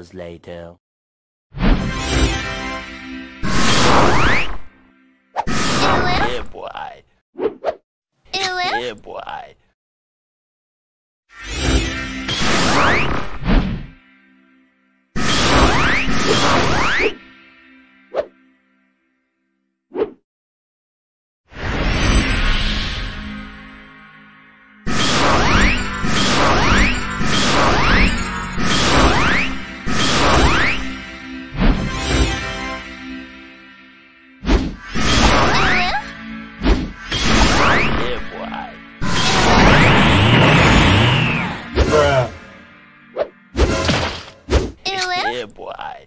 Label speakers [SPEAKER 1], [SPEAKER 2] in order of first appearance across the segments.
[SPEAKER 1] Two hours later. Yeah, boy. Yeah, boy. Boy.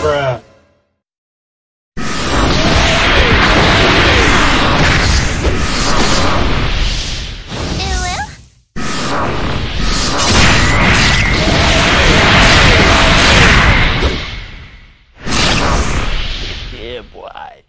[SPEAKER 2] Bruh.
[SPEAKER 1] Yeah, boy.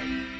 [SPEAKER 1] Bye.